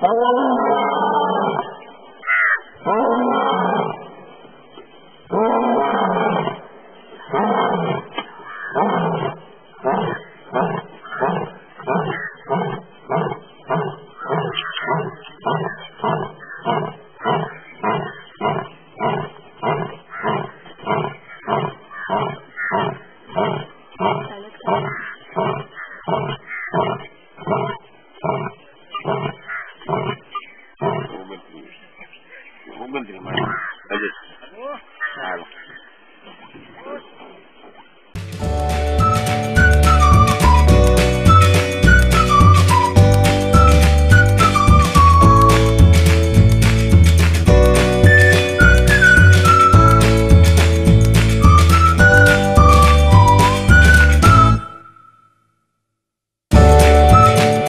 Oh, Hadi. Hadi.